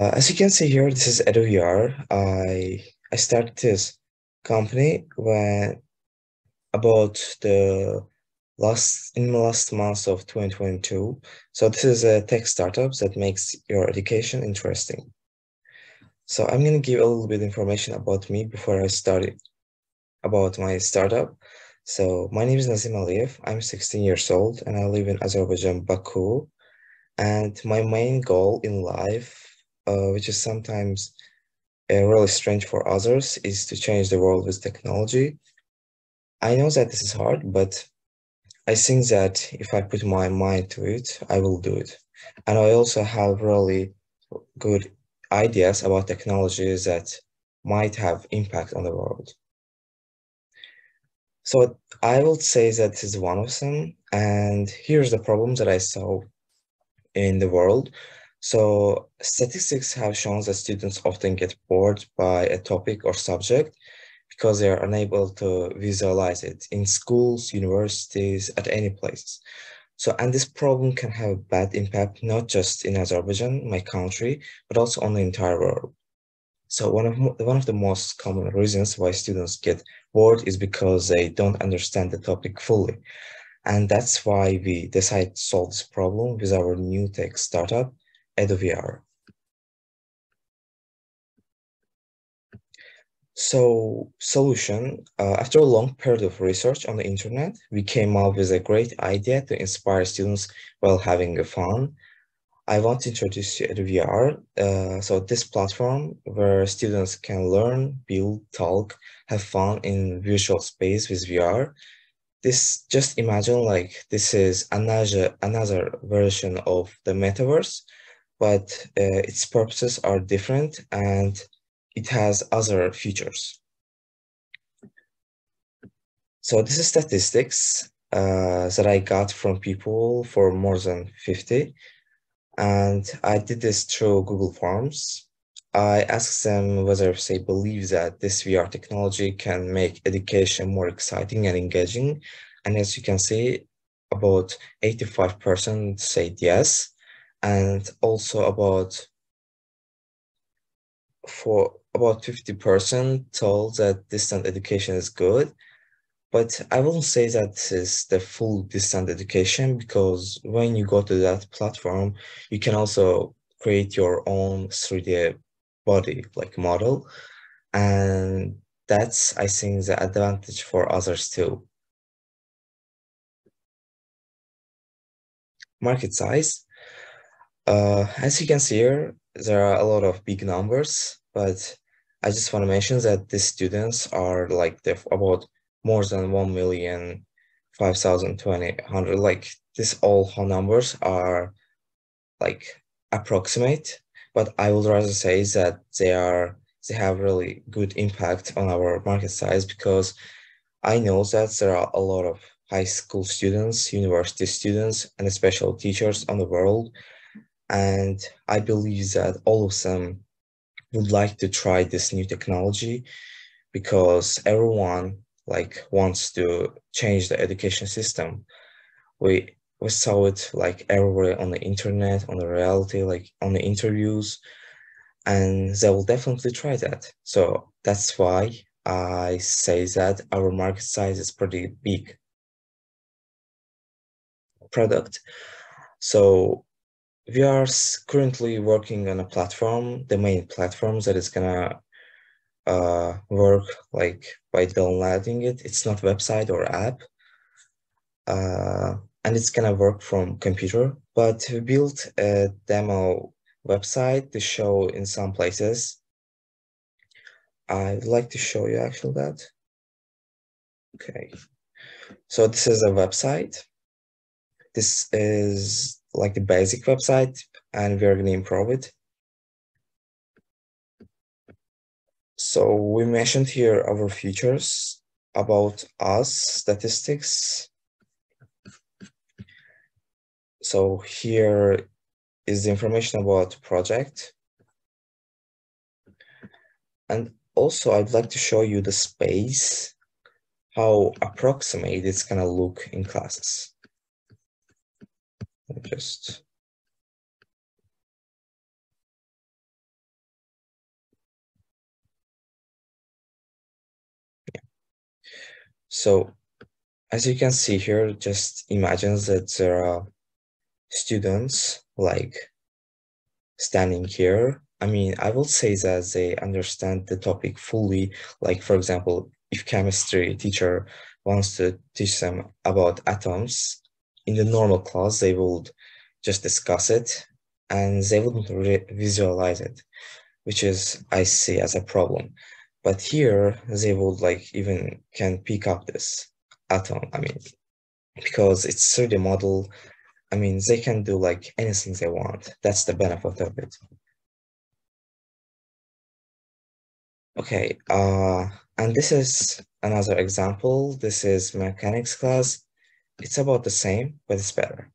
Uh, as you can see here, this is EduVR. I I started this company when about the last in the last month of 2022. So this is a tech startup that makes your education interesting. So I'm gonna give a little bit of information about me before I start about my startup. So my name is Nazim Aliyev. I'm 16 years old and I live in Azerbaijan, Baku. And my main goal in life uh, which is sometimes uh, really strange for others, is to change the world with technology. I know that this is hard, but I think that if I put my mind to it, I will do it. And I also have really good ideas about technologies that might have impact on the world. So I will say that this is one of them. And here's the problems that I saw in the world. So statistics have shown that students often get bored by a topic or subject because they are unable to visualize it in schools, universities, at any place. So, and this problem can have a bad impact, not just in Azerbaijan, my country, but also on the entire world. So one of, one of the most common reasons why students get bored is because they don't understand the topic fully. And that's why we decided to solve this problem with our new tech startup, EduVR. So solution, uh, after a long period of research on the internet, we came up with a great idea to inspire students while having fun. I want to introduce you to VR. Uh, so this platform where students can learn, build, talk, have fun in virtual space with VR. This just imagine like this is another another version of the metaverse but uh, its purposes are different and it has other features. So this is statistics uh, that I got from people for more than 50. And I did this through Google Forms. I asked them whether they believe that this VR technology can make education more exciting and engaging. And as you can see, about 85% said yes and also about for about 50% told that distant education is good but I won't say that is the full distant education because when you go to that platform, you can also create your own 3D body like model. And that's, I think, the advantage for others too. Market size. Uh, as you can see here, there are a lot of big numbers, but I just want to mention that these students are like about more than 1 million, 5,200, like these all numbers are like approximate, but I would rather say that they are, they have really good impact on our market size because I know that there are a lot of high school students, university students, and special teachers on the world and I believe that all of them would like to try this new technology because everyone like wants to change the education system. We we saw it like everywhere on the internet, on the reality, like on the interviews, and they will definitely try that. So that's why I say that our market size is pretty big product. So we are currently working on a platform, the main platform that is gonna uh, work like by downloading it. It's not website or app. Uh, and it's gonna work from computer, but we built a demo website to show in some places. I'd like to show you actually that. Okay. So this is a website. This is like the basic website and we're going to improve it. So we mentioned here our features about us, statistics. So here is the information about project. And also I'd like to show you the space, how approximate it's gonna look in classes just So as you can see here, just imagine that there are students like standing here. I mean, I will say that they understand the topic fully. Like, for example, if chemistry teacher wants to teach them about atoms, in the normal class, they would just discuss it and they wouldn't visualize it, which is I see as a problem. But here they would like even can pick up this atom. I mean, because it's 3D model. I mean, they can do like anything they want. That's the benefit of it. Okay, uh, and this is another example. This is mechanics class. It's about the same, but it's better.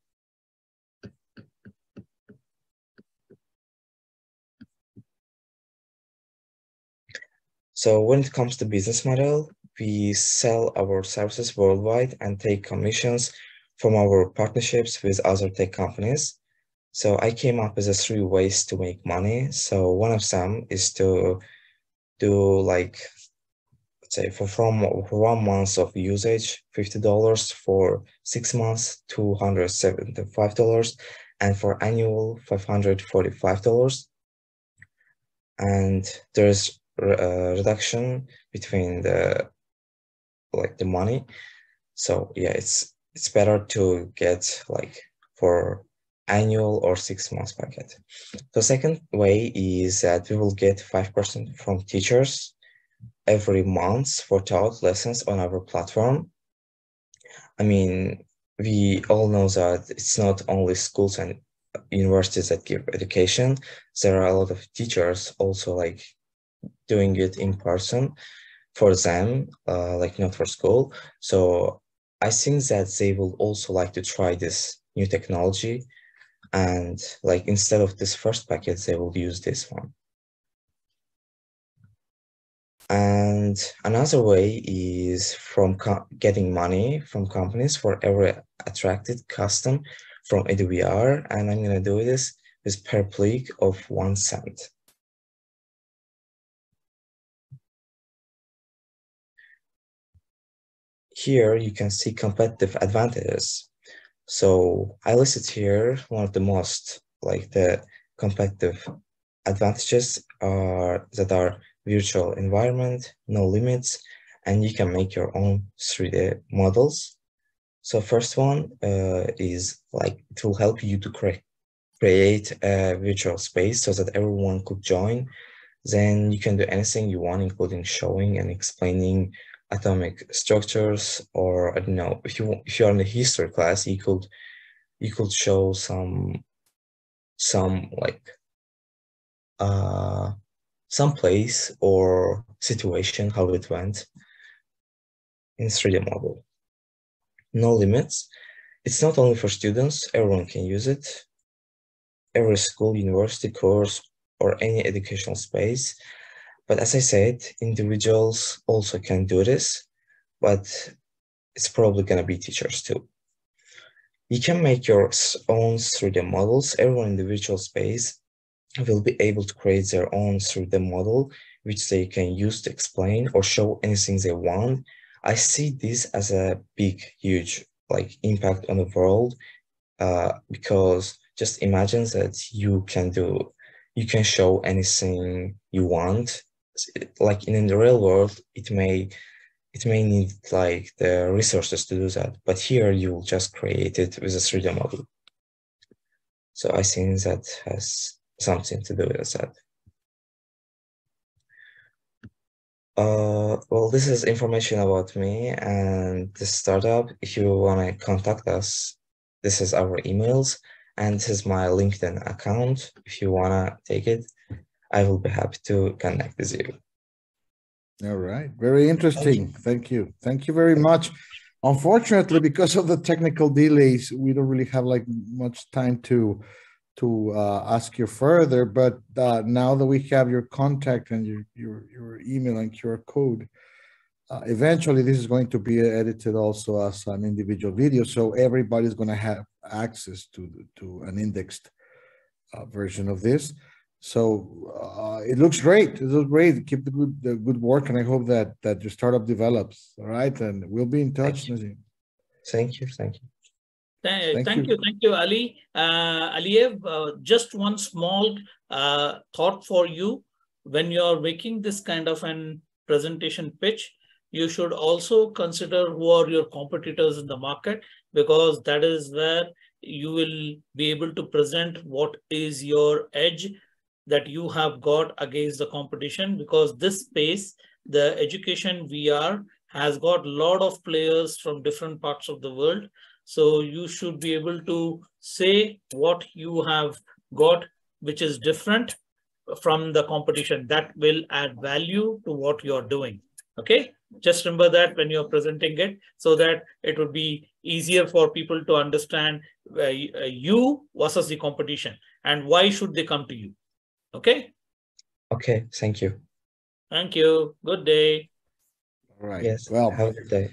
So when it comes to business model, we sell our services worldwide and take commissions from our partnerships with other tech companies. So I came up with a three ways to make money. So one of them is to do like, say for from one month of usage, $50 for six months, $275, and for annual $545. And there's uh, reduction between the like the money. So yeah it's it's better to get like for annual or six months packet. The second way is that we will get 5% from teachers every month for taught lessons on our platform i mean we all know that it's not only schools and universities that give education there are a lot of teachers also like doing it in person for them, uh, like not for school. So I think that they will also like to try this new technology and like instead of this first packet, they will use this one. And another way is from getting money from companies for every attracted custom from AWR. And I'm going to do this with per click of one cent. Here you can see competitive advantages. So I listed here one of the most like the competitive advantages are that are virtual environment, no limits, and you can make your own 3D models. So first one uh, is like it will help you to create create a virtual space so that everyone could join. Then you can do anything you want, including showing and explaining atomic structures or I don't know if you if you're in the history class you could you could show some some like uh some place or situation how it went in 3D model. No limits. It's not only for students, everyone can use it. Every school, university course, or any educational space but as I said, individuals also can do this, but it's probably going to be teachers too. You can make your own 3D models. Every individual space will be able to create their own 3D model, which they can use to explain or show anything they want. I see this as a big, huge like impact on the world uh, because just imagine that you can do, you can show anything you want like in, the real world, it may it may need like the resources to do that, but here you will just create it with a 3D model. So I think that has something to do with that. Uh, well, this is information about me and the startup. If you want to contact us, this is our emails and this is my LinkedIn account. If you want to take it, I will be happy to connect with you. All right. Very interesting. Thank you. Thank you, Thank you very much. Unfortunately, because of the technical delays, we don't really have like much time to to uh, ask you further. But uh, now that we have your contact and your your, your email and QR code, uh, eventually this is going to be edited also as an individual video, so everybody's going to have access to to an indexed uh, version of this. So uh, it looks great. It looks great. Keep the good the good work, and I hope that that your startup develops. All right, and we'll be in touch. Thank you. Thank you. Thank you. Thank, thank you. you. thank you, Ali. Uh, Aliyev, uh, just one small uh, thought for you. When you're making this kind of an presentation pitch, you should also consider who are your competitors in the market, because that is where you will be able to present what is your edge that you have got against the competition, because this space, the education VR, has got a lot of players from different parts of the world so you should be able to say what you have got, which is different from the competition. That will add value to what you're doing. Okay, just remember that when you're presenting it so that it would be easier for people to understand uh, you versus the competition and why should they come to you. Okay. Okay, thank you. Thank you. Good day. All right. Yes. Well, have a good day.